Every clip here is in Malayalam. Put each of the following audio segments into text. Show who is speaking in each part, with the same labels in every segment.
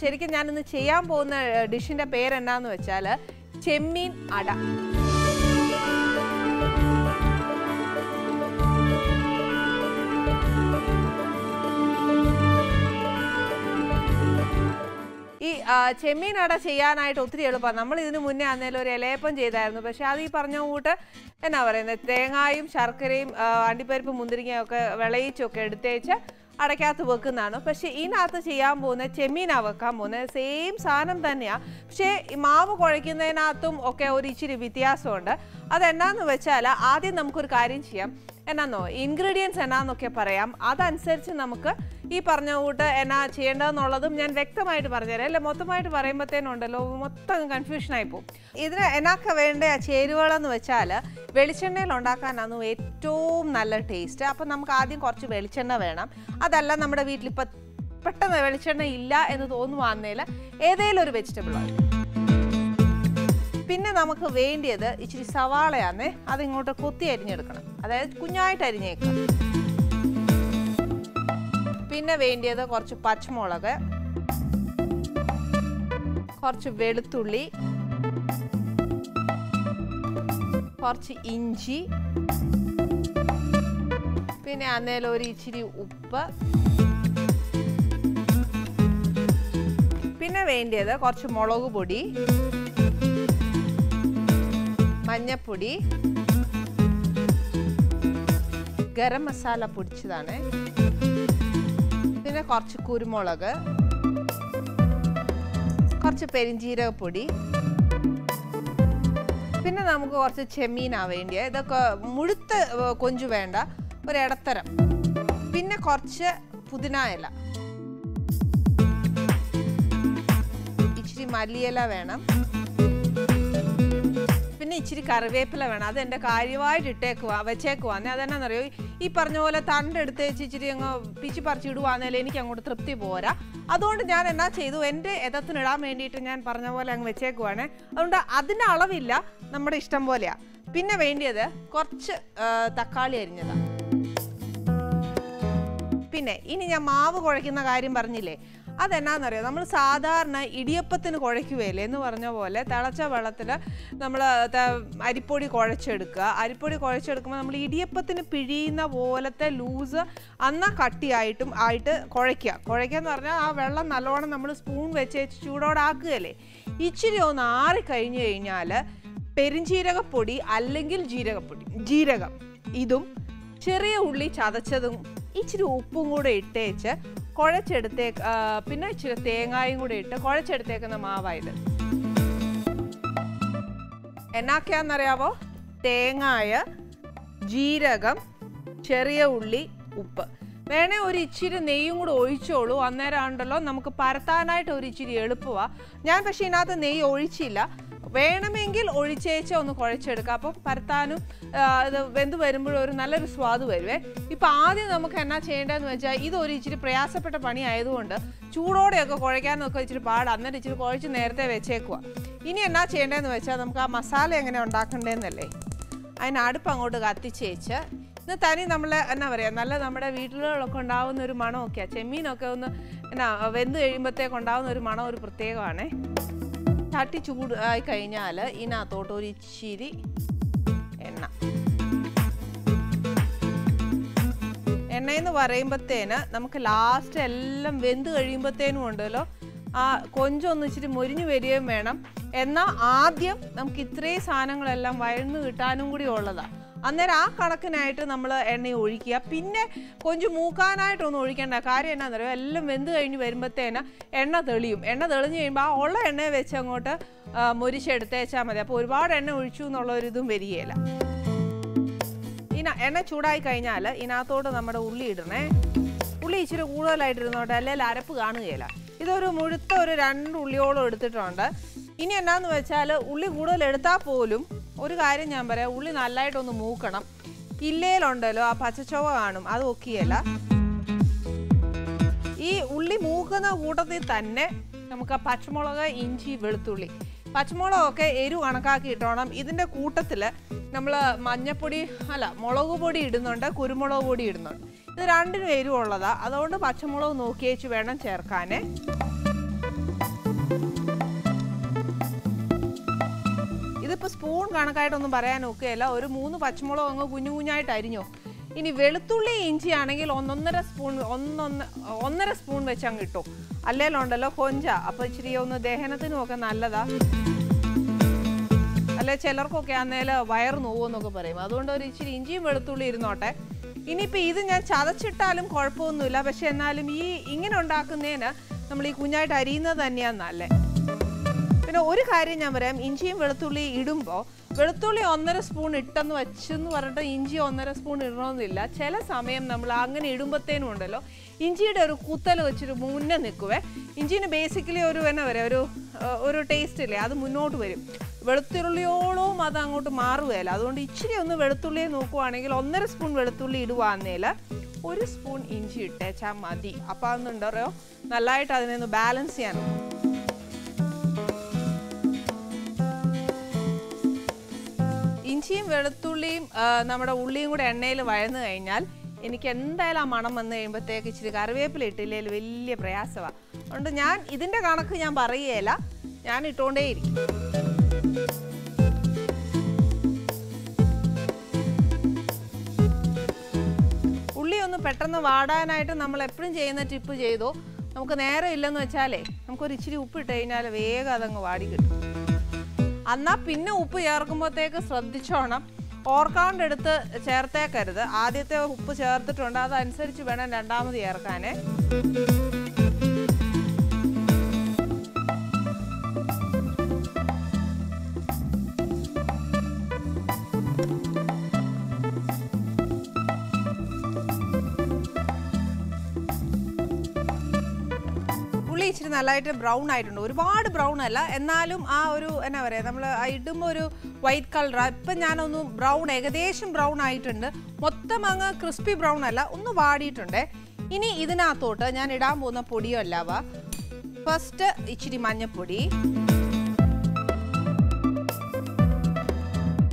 Speaker 1: ശരിക്കും ഞാനിന്ന് ചെയ്യാൻ പോകുന്ന ഡിഷിന്റെ പേര് എന്നാന്ന് വെച്ചാൽ ചെമ്മീൻ അട. ഈ ചെമ്മീൻ അട ചെയ്യാനായിട്ട് ഒത്തിരി എളുപ്പമാണ് നമ്മൾ ഇതിനു മുന്നേ അന്നേരം ഒരു ഇലയപ്പം ചെയ്തായിരുന്നു. പക്ഷെ അത് ഈ പറഞ്ഞ കൂട്ട് എന്നാ പറയുന്നത് തേങ്ങായും ശർക്കരയും അണ്ടിപ്പരിപ്പ് മുന്തിരിങ്ങയും ഒക്കെ വിളയിച്ചൊക്കെ എടുത്തേച്ച് അടയ്ക്കകത്ത് വെക്കുന്നതാണ്. പക്ഷേ ഇതിനകത്ത് ചെയ്യാൻ പോകുന്ന ചെമ്മീനാണ് വെക്കാൻ പോകുന്നത്. സെയിം സാധനം തന്നെയാണ് പക്ഷേ മാവ് കുഴയ്ക്കുന്നതിനകത്തും ഒക്കെ ഒരു ഇച്ചിരി വ്യത്യാസമുണ്ട്. അതെന്നാന്ന് വെച്ചാൽ ആദ്യം നമുക്കൊരു കാര്യം ചെയ്യാം. എന്നാന്നോ? ഇൻഗ്രീഡിയൻസ് എന്നാന്നൊക്കെ പറയാം. അതനുസരിച്ച് നമുക്ക് ഈ പറഞ്ഞ കൂട്ട് എന്നാ ചെയ്യേണ്ടതെന്നുള്ളതും ഞാൻ വ്യക്തമായിട്ട് പറഞ്ഞുതരാം. അല്ലെ? മൊത്തമായിട്ട് പറയുമ്പോഴത്തേനും ഉണ്ടല്ലോ മൊത്തം കൺഫ്യൂഷൻ ആയി പോകും ഇതിന് എന്നാക്ക വേണ്ട? ചേരുവകളെന്ന് വെച്ചാൽ വെളിച്ചെണ്ണയിൽ ഉണ്ടാക്കാനാണ് ഏറ്റവും നല്ല ടേസ്റ്റ് അപ്പം നമുക്ക് ആദ്യം കുറച്ച് വെളിച്ചെണ്ണ വേണം. അതല്ല നമ്മുടെ വീട്ടിൽ ഇപ്പം പെട്ടെന്ന് വെളിച്ചെണ്ണ ഇല്ല എന്ന് തോന്നുവാന്നേൽ ഏതെങ്കിലും ഒരു വെജിറ്റബിൾ ആണ് പിന്നെ നമുക്ക് വേണ്ടിയത് ഇച്ചിരി സവാളയാന്നേ അതിങ്ങോട്ട് കൊത്തി അരിഞ്ഞെടുക്കണം. അതായത് കുഞ്ഞായിട്ട് അരിഞ്ഞേക്കുക പിന്നെ വേണ്ടിയത് കുറച്ച് പച്ചമുളക് കുറച്ച് വെളുത്തുള്ളി കുറച്ച് ഇഞ്ചി പിന്നെ അന്നേരം ഒരു ഇച്ചിരി ഉപ്പ്. പിന്നെ വേണ്ടിയത് കുറച്ച് മുളക് പൊടി മഞ്ഞപ്പൊടി ഗരം മസാല പൊടിച്ചതാണ്. പിന്നെ കുറച്ച് കുരുമുളക് കുറച്ച് പെരിഞ്ജീരകപ്പൊടി പിന്നെ നമുക്ക് കുറച്ച് ചെമ്മീനാ വേണ്ടിയ. ഇതൊക്കെ മുഴുത്ത കൊഞ്ചു വേണ്ട ഒരു ഇടത്തരം പിന്നെ കുറച്ച് പുതിന ഇല. ഇച്ചിരി മല്ലിയില വേണം. ഇച്ചിരി കറിവേപ്പില വേണം. അത് എന്റെ കാര്യമായിട്ട് ഇട്ടേക്കുവാ വെച്ചേക്കുവാന്നേ അതെന്നാന്നറിയോ? ഈ പറഞ്ഞ പോലെ തണ്ടെടുത്ത് വെച്ച് ഇച്ചിരി അങ്ങ് പിച്ചി പറിച്ച് ഇടുവാന്നേൽ എനിക്ക് അങ്ങോട്ട് തൃപ്തി പോരാ. അതുകൊണ്ട് ഞാൻ എന്നാ ചെയ്തു? എന്റെ യഥത്തിനിടാൻ വേണ്ടിയിട്ട് ഞാൻ പറഞ്ഞ പോലെ അങ്ങ് വെച്ചേക്കുവാണ്. അതുകൊണ്ട് അതിന്റെ അളവില്ല നമ്മുടെ ഇഷ്ടം പോലെയാണ് പിന്നെ വേണ്ടിയത് കുറച്ച് തക്കാളി അരിഞ്ഞതാണ് പിന്നെ ഇനി ഞാൻ മാവ് കുഴയ്ക്കുന്ന കാര്യം പറഞ്ഞില്ലേ? അതെന്നാന്നറിയോ? നമ്മൾ സാധാരണ ഇടിയപ്പത്തിന് കുഴയ്ക്കുകയില്ലേ? എന്ന് പറഞ്ഞ പോലെ തിളച്ച വെള്ളത്തിൽ നമ്മൾ അരിപ്പൊടി കുഴച്ചെടുക്കുക. അരിപ്പൊടി കുഴച്ചെടുക്കുമ്പോൾ നമ്മൾ ഇടിയപ്പത്തിന് പിഴിയുന്ന പോലത്തെ ലൂസ് അന്ന കട്ടിയായിട്ടും ആയിട്ട് കുഴയ്ക്കുക. കുഴയ്ക്കുക എന്ന് പറഞ്ഞാൽ ആ വെള്ളം നല്ലോണം നമ്മൾ സ്പൂൺ വെച്ച് ചൂടോടാക്കുകയല്ലേ? ഇച്ചിരി ഒന്ന് ആറി കഴിഞ്ഞു കഴിഞ്ഞാൽ പെരിഞ്ജീരകപ്പൊടി അല്ലെങ്കിൽ ജീരകപ്പൊടി ജീരകം ഇതും ചെറിയ ഉള്ളി ചതച്ചതും ഇച്ചിരി ഉപ്പും കൂടെ ഇട്ടേച്ച് കുഴച്ചെടുത്തേക്ക് ആ, പിന്നെ ഇച്ചിരി തേങ്ങായും കൂടി ഇട്ട് കുഴച്ചെടുത്തേക്കുന്ന മാവായത്. എന്നാക്കിയാന്നറിയാവോ? തേങ്ങായ ജീരകം ചെറിയ ഉള്ളി ഉപ്പ്. വേണേ ഒരു ഇച്ചിരി നെയ്യും കൂടെ ഒഴിച്ചോളൂ. അന്നേരം ഉണ്ടല്ലോ നമുക്ക് പരത്താനായിട്ട് ഒരു ഇച്ചിരി എളുപ്പമാണ് ഞാൻ പക്ഷേ ഇതിനകത്ത് നെയ്യ് ഒഴിച്ചില്ല. വേണമെങ്കിൽ ഒഴിച്ചേച്ച് ഒന്ന് കുഴച്ചെടുക്കുക അപ്പോൾ പരത്താനും ഇത് വെന്ത് വരുമ്പോഴും ഒരു നല്ലൊരു സ്വാദ് വരുവേ. ഇപ്പം ആദ്യം നമുക്ക് എന്നാ ചെയ്യേണ്ടതെന്ന് വെച്ചാൽ ഇതൊരു ഇച്ചിരി പ്രയാസപ്പെട്ട പണി ആയതുകൊണ്ട് ചൂടോടെയൊക്കെ കുഴയ്ക്കാനൊക്കെ ഇച്ചിരി പാടാണ് അന്നേരം ഇച്ചിരി കുഴച്ച് നേരത്തെ വെച്ചേക്കുക ഇനി എന്നാ ചെയ്യേണ്ടതെന്ന് വെച്ചാൽ നമുക്ക് ആ മസാല എങ്ങനെ ഉണ്ടാക്കണ്ടേന്നല്ലേ? അതിന് അടുപ്പ് അങ്ങോട്ട് കത്തിച്ചേച്ച് ഇന്ന് തനി നമ്മൾ എന്നാ പറയുക നല്ല നമ്മുടെ വീട്ടിലൊക്കെ ഉണ്ടാവുന്ന ഒരു മണമൊക്കെയാണ് ചെമ്മീനൊക്കെ ഒന്ന് എന്നാ വെന്ത് കഴിയുമ്പോഴത്തേക്ക് ഉണ്ടാവുന്ന ഒരു മണം ഒരു പ്രത്യേകമാണേ. ചട്ടി ചൂട് ആയി കഴിഞ്ഞാൽ ഇതിനകത്തോട്ട് ഒരു ഇച്ചിരി എണ്ണ. എണ്ണയെന്ന് പറയുമ്പോഴത്തേന് നമുക്ക് ലാസ്റ്റ് എല്ലാം വെന്ത് കഴിയുമ്പോഴത്തേനും ഉണ്ടല്ലോ. ആ കൊഞ്ചൊന്ന് ഇച്ചിരി മൊരിഞ്ഞു വരികയും വേണം. എന്നാൽ ആദ്യം നമുക്ക് ഇത്രയും സാധനങ്ങളെല്ലാം വഴന്ന് കിട്ടാനും കൂടി ഉള്ളതാണ് അന്നേരം ആ കണക്കിനായിട്ട് നമ്മൾ എണ്ണ ഒഴിക്കുക. പിന്നെ കൊഞ്ച് മൂക്കാനായിട്ടൊന്നും ഒഴിക്കേണ്ട. കാര്യം എന്നാണെന്നറിയോ എല്ലാം വെന്ത് കഴിഞ്ഞ് വരുമ്പോഴത്തേന് എണ്ണ തെളിയും. എണ്ണ തെളിഞ്ഞ് കഴിയുമ്പോൾ ആ ഉള്ള എണ്ണയെ വെച്ച് അങ്ങോട്ട് മുരിച്ചെടുത്തേച്ചാൽ മതി. അപ്പോൾ ഒരുപാട് എണ്ണ ഒഴിച്ചു എന്നുള്ളൊരിതും വരികയില്ല. ഇന എണ്ണ ചൂടായി കഴിഞ്ഞാൽ ഇതിനകത്തോട്ട് നമ്മുടെ ഉള്ളി ഇടണേ. ഉള്ളി ഇച്ചിരി കൂടുതലായിട്ട് ഇരുന്നോട്ടെ അല്ലെങ്കിൽ അരപ്പ് കാണുകയില്ല. ഇതൊരു മുഴുത്ത ഒരു രണ്ട് ഉള്ളിയോളം എടുത്തിട്ടുണ്ട്. ഇനി എന്നാന്ന് വെച്ചാൽ ഉള്ളി കൂടുതൽ എടുത്താൽ പോലും ഒരു കാര്യം ഞാൻ പറയാം. ഉള്ളി നല്ലതായിട്ടൊന്ന് മൂക്കണം. ഇല്ലയിലുണ്ടല്ലോ ആ പച്ചച്ചൊവ കാണും. അത് ഒക്കിയല്ല. ഈ ഉള്ളി മൂക്കുന്ന കൂട്ടത്തിൽ തന്നെ നമുക്ക് ആ പച്ചമുളക് ഇഞ്ചി വെളുത്തുള്ളി. പച്ചമുളകൊക്കെ എരു കണക്കാക്കി ഇട്ടോണം. ഇതിന്റെ കൂട്ടത്തിൽ നമ്മൾ മഞ്ഞപ്പൊടി അല്ല മുളക് പൊടി ഇടുന്നുണ്ട് കുരുമുളക് പൊടി ഇടുന്നുണ്ട്. ഇത് രണ്ടിനും എരിവുള്ളതാണ് അതുകൊണ്ട് പച്ചമുളക് നോക്കിയേച്ച് വേണം ചേർക്കാൻ ഞാനിപ്പോൾ സ്പൂൺ കണക്കായിട്ടൊന്നും പറയാൻ ഒക്കെയല്ല. ഒരു മൂന്ന് പച്ചമുളക് അങ്ങ് കുഞ്ഞു കുഞ്ഞായിട്ട് അരിഞ്ഞോ. ഇനി വെളുത്തുള്ളി ഇഞ്ചി ആണെങ്കിൽ ഒന്നൊന്നര സ്പൂൺ ഒന്നൊന്ന് ഒന്നര സ്പൂൺ വെച്ച് അങ്ങ് ഇട്ടു. അല്ലേലുണ്ടല്ലോ കൊഞ്ച. അപ്പോൾ ഇച്ചിരി ഒന്ന് ദഹനത്തിനും ഒക്കെ നല്ലതാ. അല്ലെ ചിലർക്കൊക്കെ ആന്നേൽ വയറ് നോവെന്നൊക്കെ പറയും. അതുകൊണ്ട് ഒരു ഇച്ചിരി ഇഞ്ചിയും വെളുത്തുള്ളി ഇരുന്നോട്ടെ. ഇനിയിപ്പോൾ ഇത് ഞാൻ ചതച്ചിട്ടാലും കുഴപ്പമൊന്നുമില്ല. പക്ഷെ എന്നാലും ഈ ഇങ്ങനെ ഉണ്ടാക്കുന്നതിന് നമ്മൾ ഈ കുഞ്ഞായിട്ട് അരിയുന്നത് തന്നെയാണ് നല്ലത് പിന്നെ ഒരു കാര്യം ഞാൻ പറയാം. ഇഞ്ചിയും വെളുത്തുള്ളി ഇടുമ്പോൾ വെളുത്തുള്ളി ഒന്നര സ്പൂൺ ഇട്ടെന്ന് വെച്ചെന്ന് പറഞ്ഞിട്ട് ഇഞ്ചി ഒന്നര സ്പൂൺ ഇടണമെന്നില്ല ചില സമയം നമ്മൾ അങ്ങനെ ഇടുമ്പോഴത്തേനും ഉണ്ടല്ലോ. ഇഞ്ചിയുടെ ഒരു കുത്തൽ വെച്ചൊരു മുന്നേ നിൽക്കുവേ ഇഞ്ചിന് ബേസിക്കലി ഒരു എന്നാ പറയുക ഒരു ഒരു ടേസ്റ്റ് ഇല്ലേ? അത് മുന്നോട്ട് വരും. വെളുത്തുള്ളിയോളവും അത് അങ്ങോട്ട് മാറുകയല്ല. അതുകൊണ്ട് ഇച്ചിരി ഒന്ന് വെളുത്തുള്ളിയെ നോക്കുവാണെങ്കിൽ ഒന്നര സ്പൂൺ വെളുത്തുള്ളി ഇടുവാന്നേൽ ഒരു സ്പൂൺ ഇഞ്ചി ഇട്ടേച്ചാൽ മതി. അപ്പോൾ അതെന്നുണ്ടോ നല്ലതായിട്ട് അതിനെ ഒന്ന് ബാലൻസ് ചെയ്യാനും ഇഞ്ചിയും വെളുത്തുള്ളിയും നമ്മുടെ ഉള്ളിയും കൂടെ എണ്ണയിൽ വഴന്നു കഴിഞ്ഞാൽ എനിക്ക് എന്തായാലും ആ മണം വന്നു കഴിയുമ്പോഴത്തേക്ക് ഇച്ചിരി കറിവേപ്പില ഇട്ടില്ലെങ്കിൽ വലിയ പ്രയാസമാണ് അതുകൊണ്ട് ഞാൻ ഇതിന്റെ കണക്ക് ഞാൻ പറയുകയില്ല. ഞാൻ ഇട്ടുകൊണ്ടേയിരിക്കും ഉള്ളി ഒന്ന് പെട്ടെന്ന് വാടാനായിട്ട് നമ്മൾ എപ്പോഴും ചെയ്യുന്ന ടിപ്പ് ചെയ്തോ. നമുക്ക് നേരെ ഇല്ലെന്ന് വെച്ചാലേ നമുക്കൊരു ഇച്ചിരി ഉപ്പ് ഇട്ട് കഴിഞ്ഞാൽ വേഗം അതങ്ങ് വാടി കിട്ടും. എന്നാ പിന്നെ ഉപ്പ് ചേർക്കുമ്പോഴത്തേക്ക് ശ്രദ്ധിച്ചോണം. ഓർക്കാണ്ട് എടുത്ത് ചേർത്തേക്കരുത്. ആദ്യത്തെ ഉപ്പ് ചേർത്തിട്ടുണ്ട്. അതനുസരിച്ച് വേണം രണ്ടാമത് ചേർക്കാനേ. ഇച്ചിരി നല്ലതായിട്ട് ബ്രൗൺ ആയിട്ടുണ്ട്. ഒരുപാട് ബ്രൗൺ അല്ല. എന്നാലും ആ ഒരു എന്നാ പറയുക നമ്മൾ ഇടുമ്പോൾ ഒരു വൈറ്റ് കളർ ഇപ്പം ഞാനൊന്ന് ബ്രൗൺ ഏകദേശം ബ്രൗൺ ആയിട്ടുണ്ട്. മൊത്തം അങ്ങ് ക്രിസ്പി ബ്രൗൺ അല്ല. ഒന്ന് വാടിയിട്ടുണ്ട്. ഇനി ഇതിനകത്തോട്ട് ഞാൻ ഇടാൻ പോകുന്ന പൊടിയോ അല്ലാവ ഫസ്റ്റ് ഇച്ചിരി മഞ്ഞപ്പൊടി.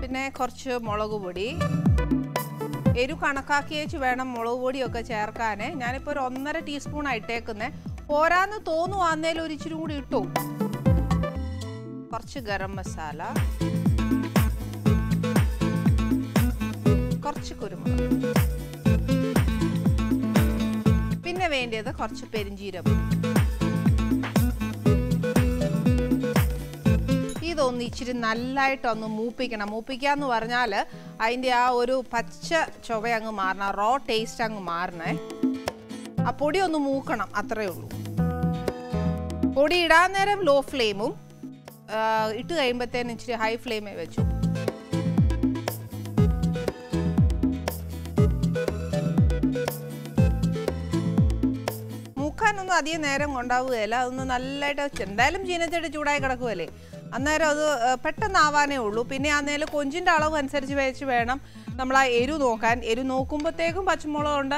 Speaker 1: പിന്നെ കുറച്ച് മുളക് പൊടി. എരു കണക്കാക്കി വെച്ച് വേണം മുളക് പൊടിയൊക്കെ ചേർക്കാൻ ഞാനിപ്പോൾ ഒരു ഒന്നര ടീസ്പൂൺ ഇട്ടേക്കുന്നത് പോരാന്ന് തോന്നു അന്നേലും ഒരിച്ചിരി കൂടി ഇട്ടു. കുറച്ച് ഗരം മസാല. കുറച്ച് കുരുമുളക്. പിന്നെ വേണ്ടത് കുറച്ച് പെരിഞ്ചീരകം ഇതൊന്ന് ഇച്ചിരി നല്ലതായിട്ടൊന്ന് മൂപ്പിക്കണം. മൂപ്പിക്കുക എന്ന് പറഞ്ഞാൽ അതിന്റെ ആ ഒരു പച്ച ചൊവ അങ്ങ് മാറണം റോ ടേസ്റ്റ് അങ്ങ് മാറണേ. ആ പൊടി ഒന്ന് മൂക്കണം അത്രയേ ഉള്ളൂ. പൊടി ഇടാൻ നേരം ലോ ഫ്ലെയിമും ഇട്ട് കഴിയുമ്പത്തേന് ഇച്ചിരി ഹൈ ഫ്ലെയിമേ വെച്ചു. മൂക്കാനൊന്നും അധികം നേരം കൊണ്ടാവുകയില്ല അതൊന്ന് നല്ലതായിട്ട് എന്തായാലും ചീനച്ചട്ടി ചൂടായി കിടക്കുകയല്ലേ അന്നേരം അത് ആ, പെട്ടെന്ന് ആവാനേ ഉള്ളൂ. പിന്നെ ആ നേരം കൊഞ്ചിന്റെ അളവ് അനുസരിച്ച് വെച്ച് വേണം നമ്മൾ ആ എരു നോക്കാൻ. എരു നോക്കുമ്പോഴത്തേക്കും പച്ചമുളകുണ്ട്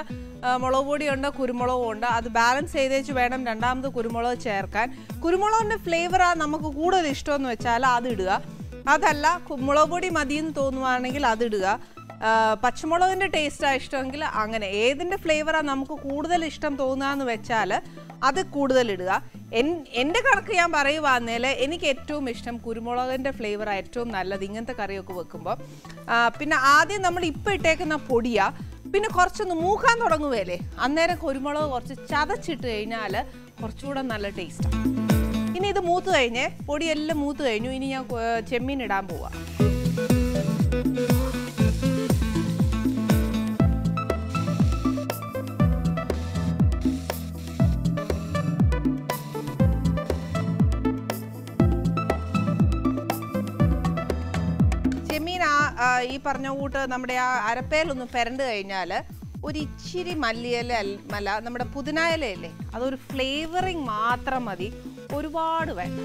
Speaker 1: മുളക് പൊടിയുണ്ട് കുരുമുളകും ഉണ്ട്. അത് ബാലൻസ് ചെയ്തേച്ച് വേണം രണ്ടാമത് കുരുമുളക് ചേർക്കാൻ. കുരുമുളകിന്റെ ഫ്ലേവറാണ് നമുക്ക് കൂടുതൽ ഇഷ്ടമെന്ന് വെച്ചാൽ അത് ഇടുക. അതല്ല മുളക് പൊടി മതിയെന്ന് തോന്നുവാണെങ്കിൽ അതിടുക ആ, പച്ചമുളകിന്റെ ടേസ്റ്റാണ് ഇഷ്ടമെങ്കിൽ അങ്ങനെ. ഏതിന്റെ ഫ്ലേവറാണ് നമുക്ക് കൂടുതൽ ഇഷ്ടം തോന്നുകയെന്ന് വെച്ചാൽ അത് കൂടുതൽ ഇടുക. എൻ എന്റെ കണക്ക് ഞാൻ പറയുവാന്നേൽ എനിക്ക് ഏറ്റവും ഇഷ്ടം കുരുമുളകിന്റെ ഫ്ലേവറാണ് ഏറ്റവും നല്ലത് ഇങ്ങനത്തെ കറിയൊക്കെ വെക്കുമ്പോൾ പിന്നെ ആദ്യം നമ്മൾ ഇപ്പം ഇട്ടേക്കുന്ന പൊടിയാ. പിന്നെ കുറച്ചൊന്ന് മൂക്കാൻ തുടങ്ങുകയല്ലേ അന്നേരം കുരുമുളക് കുറച്ച് ചതച്ചിട്ട് കഴിഞ്ഞാൽ കുറച്ചുകൂടെ നല്ല ടേസ്റ്റാണ് ഇനി ഇത് മൂത്ത് കഴിഞ്ഞ് പൊടിയെല്ലാം മൂത്ത് കഴിഞ്ഞു. ഇനി ഞാൻ ചെമ്മീൻ ഇടാൻ പോവാം. ഈ പറഞ്ഞ കൂട്ട് നമ്മുടെ ആ അരപ്പേലൊന്ന് പെരണ്ട് കഴിഞ്ഞാൽ ഒരു ഇച്ചിരി മല്ലിയല മല നമ്മുടെ പുതിനായിലയല്ലേ അതൊരു ഫ്ലേവറിങ് മാത്രം മതി. ഒരുപാട് വേണ്ട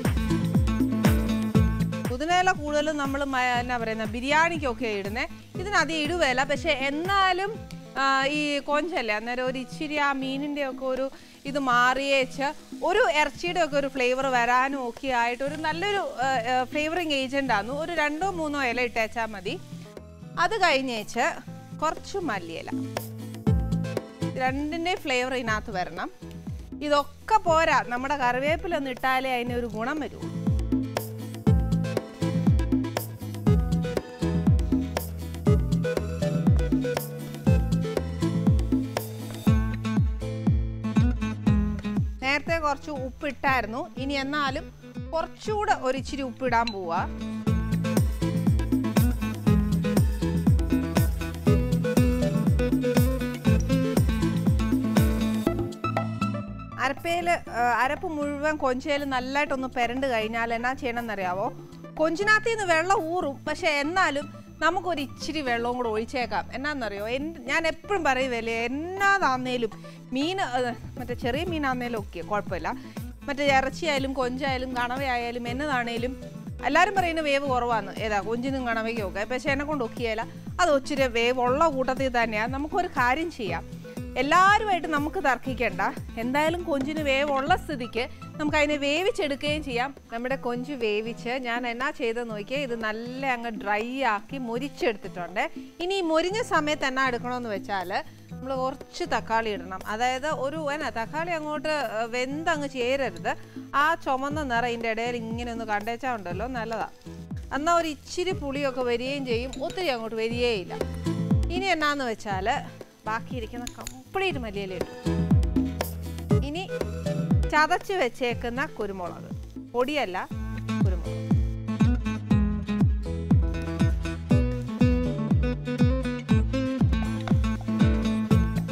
Speaker 1: പുതിനയില കൂടുതലും നമ്മൾ എന്നാ പറയുന്ന ബിരിയാണിക്കൊക്കെ ഇടുന്നത് ഇതിനധികം ഇടുവേല പക്ഷെ എന്നാലും ഈ കൊഞ്ചല്ലേ അന്നേരം ഒരു ഇച്ചിരി ആ മീനിന്റെ ഒക്കെ ഒരു ഇത് മാറിയേച്ച് ഒരു ഇറച്ചിയുടെ ഒക്കെ ഒരു ഫ്ലേവർ വരാനും ഒക്കെ ആയിട്ട് ഒരു നല്ലൊരു ഫ്ലേവറിങ് ഏജന്റ് ആണ് ഒരു രണ്ടോ മൂന്നോ ഇല ഇട്ടേച്ചാൽ മതി. അത് കഴിഞ്ഞേച്ച് കുറച്ച് മല്ലിയില. രണ്ടിന്റെ ഫ്ലേവർ ഇതിനകത്ത് വരണം. ഇതൊക്കെ പോരാ. നമ്മുടെ കറിവേപ്പില ഒന്ന് ഇട്ടാലേ ഒരു ഗുണം വരൂ. നേരത്തെ കുറച്ച് ഉപ്പിട്ടായിരുന്നു. ഇനി എന്നാലും കുറച്ചുകൂടെ ഒരിച്ചിരി ഉപ്പിടാൻ പോവാ. അരപ്പയിൽ അരപ്പ് മുഴുവൻ കൊഞ്ചയിൽ നല്ലതായിട്ടൊന്ന് പെരണ്ട് കഴിഞ്ഞാൽ എന്നാ ചെയ്യണമെന്നറിയാവോ കൊഞ്ചിനകത്ത് നിന്ന് വെള്ളം ഊറും. പക്ഷെ എന്നാലും നമുക്കൊരു ഇച്ചിരി വെള്ളവും കൂടെ ഒഴിച്ചേക്കാം. എന്നാന്നറിയോ? എൻ ഞാൻ എപ്പോഴും പറയുവല്ലേ എന്നാതാന്നേലും മീൻ മറ്റേ ചെറിയ മീനാന്നേലും ഒക്കെ കുഴപ്പമില്ല. മറ്റേ ഇറച്ചിയായാലും കൊഞ്ചായാലും കണവയായാലും എന്നതാണേലും എല്ലാവരും പറയുന്ന വേവ് കുറവാണ് ഏതാ കൊഞ്ചിനും കണവയ്ക്കും ഒക്കെ. പക്ഷെ എന്നെ കൊണ്ട് ഒക്കിയല്ല അത് ഒച്ചിരി വേവ് ഉള്ള കൂട്ടത്തിൽ തന്നെയാണ് നമുക്കൊരു കാര്യം ചെയ്യാം. എല്ലാവരുമായിട്ട് നമുക്ക് തർക്കിക്കണ്ട. എന്തായാലും കൊഞ്ചിന് വേവുള്ള സ്ഥിതിക്ക് നമുക്ക് അതിനെ വേവിച്ചെടുക്കുകയും ചെയ്യാം. നമ്മുടെ കൊഞ്ച് വേവിച്ച് ഞാൻ എന്നാ ചെയ്തെന്ന് നോക്കിയാൽ ഇത് നല്ല അങ്ങ് ഡ്രൈ ആക്കി മുരിച്ചെടുത്തിട്ടുണ്ട്. ഇനി ഈ മുരിഞ്ഞ സമയത്ത് എന്നാ എടുക്കണമെന്ന് വെച്ചാൽ നമ്മൾ കുറച്ച് തക്കാളി ഇടണം. അതായത് ഒരു എന്നാ തക്കാളി അങ്ങോട്ട് വെന്തങ്ങ് ചേരരുത്. ആ ചുമന്ന നിറ ഇതിന്റെ ഇടയിൽ ഇങ്ങനെ ഒന്ന് കണ്ടേച്ചാൽ ഉണ്ടല്ലോ നല്ലതാണ് എന്നാൽ ഒരു ഇച്ചിരി പുളിയൊക്കെ വരികയും ചെയ്യും. ഒത്തിരി അങ്ങോട്ട് വരികയില്ല. ഇനി എന്നാന്ന് വെച്ചാൽ ബാക്കിയിരിക്കുന്ന ഇത് ഇട്ടു. ഇനി ചതച്ച് വെച്ചേക്കുന്ന കുരുമുളക്. പൊടിയല്ല കുരുമുളക്.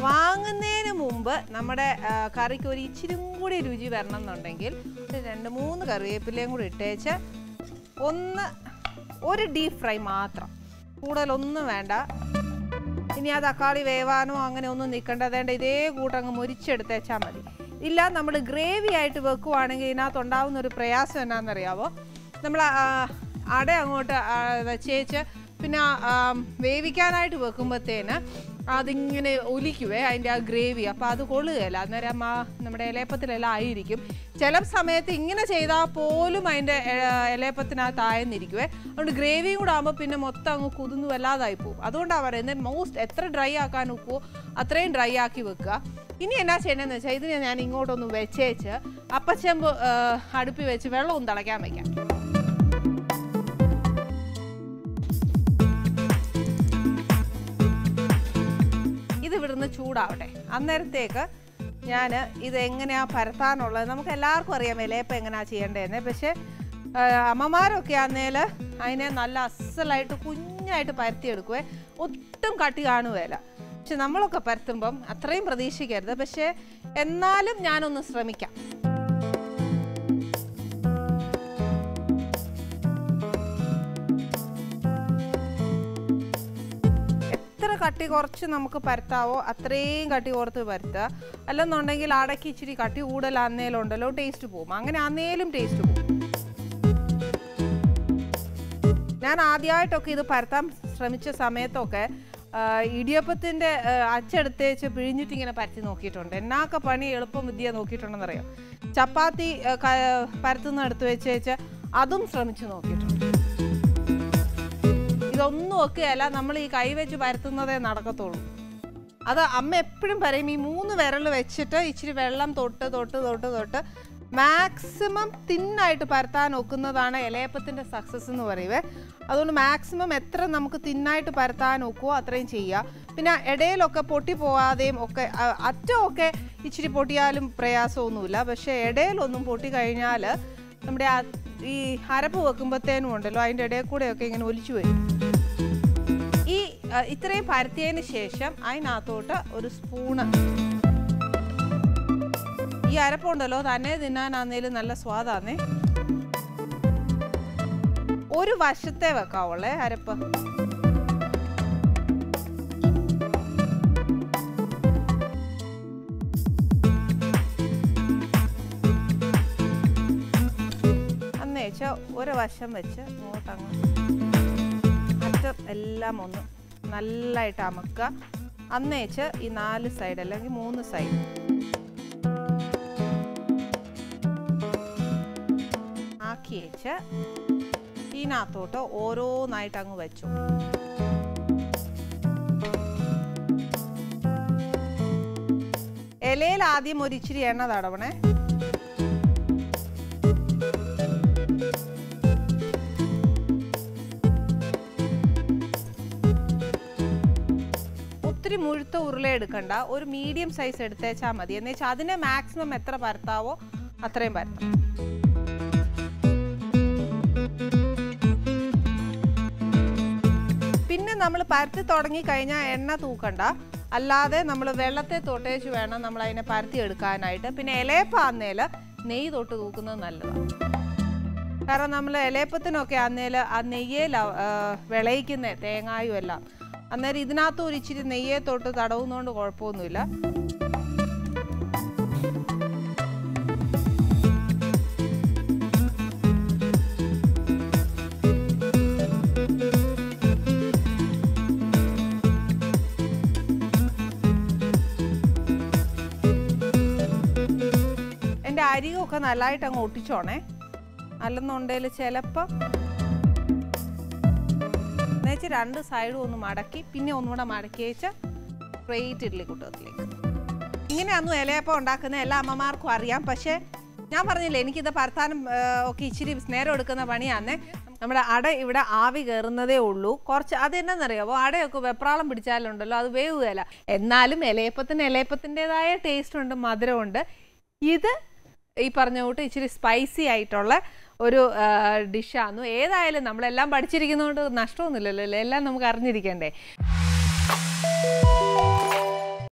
Speaker 1: വാങ്ങുന്നതിന് മുമ്പ് നമ്മുടെ കറിക്ക് ഒരു ഇച്ചിരി കൂടി രുചി വരണം എന്നുണ്ടെങ്കിൽ രണ്ട് മൂന്ന് കറിവേപ്പിലയും കൂടി ഇട്ടേച്ച് ഒന്ന് ഒരു ഡീപ് ഫ്രൈ മാത്രം. കൂടുതലൊന്നും വേണ്ട. ഇനി ആ തക്കാളി വേവാനോ അങ്ങനെ ഒന്നും നിൽക്കേണ്ട. അതേണ്ട ഇതേ കൂട്ടങ്ങ് മുരിച്ചെടുത്തേച്ചാൽ മതി. ഇല്ല നമ്മൾ ഗ്രേവി ആയിട്ട് വെക്കുവാണെങ്കിൽ ഇതിനകത്ത് ഉണ്ടാവുന്ന ഒരു പ്രയാസം എന്നാണെന്നറിയാവോ നമ്മൾ അട അങ്ങോട്ട് വെച്ചേച്ച് പിന്നെ വേവിക്കാനായിട്ട് വെക്കുമ്പോഴത്തേന് അതിങ്ങനെ ഒലിക്കുവേ അതിന്റെ ആ ഗ്രേവി. അപ്പോൾ അത് കൊള്ളുകയല്ല. അന്നേരം ആ നമ്മുടെ ഇലയപ്പത്തിലെല്ലാം ആയിരിക്കും. ചില സമയത്ത് ഇങ്ങനെ ചെയ്താൽ പോലും അതിന്റെ ഇലയപ്പത്തിനകത്ത് ആയെന്നിരിക്കുവേ. അതുകൊണ്ട് ഗ്രേവിയും കൂടെ ആകുമ്പോൾ പിന്നെ മൊത്തം അങ്ങ് കുതിന്നു വല്ലാതായി പോകും. അതുകൊണ്ടാണ് പറയുന്നത് മോസ്റ്റ് എത്ര ഡ്രൈ ആക്കാൻ ഒക്കുമോ അത്രയും ഡ്രൈ ആക്കി വെക്കുക. ഇനി എന്നാ ചെയ്യണമെന്ന് വെച്ചാൽ ഇതിനെ ഞാൻ ഇങ്ങോട്ടൊന്ന് വെച്ചേച്ച് അപ്പച്ചെമ്പ് അടുപ്പി വെച്ച് വെള്ളവും തിളയ്ക്കാൻ വയ്ക്കാം ചൂടാവട്ടെ. അന്നേരത്തേക്ക് ഞാൻ ഇത് എങ്ങനെയാ പരത്താനുള്ളത്? നമുക്ക് എല്ലാവർക്കും അറിയാം ഇലയപ്പം എങ്ങനെയാണ് ചെയ്യേണ്ടതെന്ന്. പക്ഷേ അമ്മമാരൊക്കെ ആണെങ്കിൽ അതിനെ നല്ല അസലായിട്ട് കുഞ്ഞായിട്ട് പരത്തിയെടുക്കുവേ. ഒട്ടും കട്ടി കാണുകയില്ല പക്ഷെ നമ്മളൊക്കെ പരത്തുമ്പം അത്രയും പ്രതീക്ഷിക്കരുത്. പക്ഷേ എന്നാലും ഞാനൊന്ന് ശ്രമിക്കാം. കട്ടി കുറച്ച് നമുക്ക് പരത്താവോ അത്രയും കട്ടി കുറത്ത് പരത്തുക. അല്ലെന്നുണ്ടെങ്കിൽ അടക്കി ഇച്ചിരി കട്ടി കൂടുതൽ അന്നേലുണ്ടല്ലോ ടേസ്റ്റ് പോകും അങ്ങനെ അന്നേലും ടേസ്റ്റ് പോകും ഞാൻ ആദ്യമായിട്ടൊക്കെ ഇത് പരത്താൻ ശ്രമിച്ച സമയത്തൊക്കെ ഇടിയപ്പത്തിന്റെ അച്ചെടുത്തേച്ച് പിഴിഞ്ഞിട്ട് ഇങ്ങനെ പരത്തി നോക്കിയിട്ടുണ്ട്. എന്നാക്ക പണി എളുപ്പം വിദ്യ നോക്കിയിട്ടുണ്ടെന്നറിയാം? ചപ്പാത്തി പരത്തുന്ന എടുത്ത് വെച്ചേച്ച് അതും ശ്രമിച്ചു നോക്കിയിട്ടുണ്ട്. ഇതൊന്നും ഒക്കെയല്ല നമ്മൾ ഈ കൈ വെച്ച് പരത്തുന്നതേ നടക്കത്തുള്ളൂ. അത് അമ്മ എപ്പോഴും പറയും ഈ മൂന്ന് വിരൽ വെച്ചിട്ട് ഇച്ചിരി വെള്ളം തൊട്ട് തൊട്ട് തൊട്ട് തൊട്ട് മാക്സിമം തിന്നായിട്ട് പരത്താൻ ഒക്കുന്നതാണ് ഇലയപ്പത്തിന്റെ സക്സസ് എന്ന് പറയുവേ. അതുകൊണ്ട് മാക്സിമം എത്ര നമുക്ക് തിന്നായിട്ട് പരത്താൻ ഒക്കുമോ അത്രയും ചെയ്യുക. പിന്നെ ഇടയിലൊക്കെ പൊട്ടി പോവാതെയും ഒക്കെ അറ്റമൊക്കെ ഇച്ചിരി പൊട്ടിയാലും പ്രയാസമൊന്നുമില്ല. പക്ഷേ ഇടയിലൊന്നും പൊട്ടി കഴിഞ്ഞാൽ നമ്മുടെ ഈ അരപ്പ് വെക്കുമ്പോഴത്തേനും ഉണ്ടല്ലോ അതിന്റെ ഇടയിൽ കൂടെയൊക്കെ ഇങ്ങനെ ഒലിച്ചു വരും. ഇത്രയും പരത്തിയതിന് ശേഷം അതിനകത്തോട്ട് ഒരു സ്പൂണ്. ഈ അരപ്പുണ്ടല്ലോ തന്നെ തിന്നാനാന്നേലും നല്ല സ്വാദാന്നേ. ഒരു വശത്തെ വെക്കാവുള്ളേ അരപ്പ്. അന്നേച്ച ഒരു വശം വെച്ച് ഇങ്ങോട്ടങ്ങ് അറ്റം എല്ലാം ഒന്ന് നല്ലതായിട്ട് അമക്കുക. അന്നേച്ച് ഈ നാല് സൈഡ് അല്ലെങ്കിൽ മൂന്ന് സൈഡ് ആക്കി വെച്ച് ഇതിനകത്തോട്ട് ഓരോന്നായിട്ട് അങ്ങ് വെച്ചു. ഇലയിൽ ആദ്യം ഒരിച്ചിരി എണ്ണ തടവണേ. ഒത്തിരി മുഴുത്ത ഉരുള എടുക്കണ്ട. ഒരു മീഡിയം സൈസ് എടുത്തേച്ചാൽ മതി. എന്ന് വെച്ചാൽ അതിനെ മാക്സിമം എത്ര പരത്താവോ അത്രയും പരത്താം. പിന്നെ നമ്മൾ പരത്തി തുടങ്ങി കഴിഞ്ഞാൽ എണ്ണ തൂക്കണ്ട. അല്ലാതെ നമ്മൾ വെള്ളത്തെ തൊട്ടേച്ച് വേണം നമ്മൾ അതിനെ പരത്തി എടുക്കാനായിട്ട്. പിന്നെ ഇലയപ്പാന്നേൽ നെയ്യ് തൊട്ട് തൂക്കുന്നത് നല്ലതാണ് കാരണം നമ്മൾ ഇലയപ്പത്തിനൊക്കെ അന്നേൽ ആ നെയ്യേല വിളയിക്കുന്ന തേങ്ങായും എല്ലാം അന്നേരം ഇതിനകത്ത് ഒരു ഇച്ചിരി നെയ്യെ തൊട്ട് തടവുന്നതുകൊണ്ട് കുഴപ്പമൊന്നുമില്ല. എന്റെ അരികൊക്കെ നല്ലതായിട്ട് അങ്ങ് ഒട്ടിച്ചോണേ. അല്ലെന്നുണ്ടെങ്കിൽ ചിലപ്പം എന്നുവെച്ചാൽ രണ്ട് സൈഡും ഒന്ന് മടക്കി പിന്നെ ഒന്നുകൂടെ മടക്കി വെച്ച് സ്ട്രെയിറ്റ് ഇഡ്ഡലി കൂട്ടത്തിലേക്ക് ഇങ്ങനെയൊന്നും ഇലയപ്പം ഉണ്ടാക്കുന്ന എല്ലാ അമ്മമാർക്കും അറിയാം. പക്ഷേ ഞാൻ പറഞ്ഞില്ലേ എനിക്കിത് പരത്താനും ഒക്കെ ഇച്ചിരി നേരം എടുക്കുന്ന പണിയാന്നേ. നമ്മുടെ അട ഇവിടെ ആവി കയറുന്നതേ ഉള്ളൂ. കുറച്ച് അതെന്നറിയാമോ അടയൊക്കെ വെപ്രാളം പിടിച്ചാലുണ്ടല്ലോ അത് വേവുകയല്ല എന്നാലും ഇലയപ്പത്തിന് ഇലയപ്പത്തിന്റെതായ ടേസ്റ്റ് ഉണ്ട് മധുരമുണ്ട്. ഇത് ഈ പറഞ്ഞ കൂട്ട് ഇച്ചിരി സ്പൈസി ആയിട്ടുള്ള ഒരു ഡിഷാണ് ഏതായാലും നമ്മളെല്ലാം പഠിച്ചിരിക്കുന്നതുകൊണ്ട് നഷ്ടമൊന്നുമില്ലല്ലോ? എല്ലാം നമുക്ക് അറിഞ്ഞിരിക്കണ്ടേ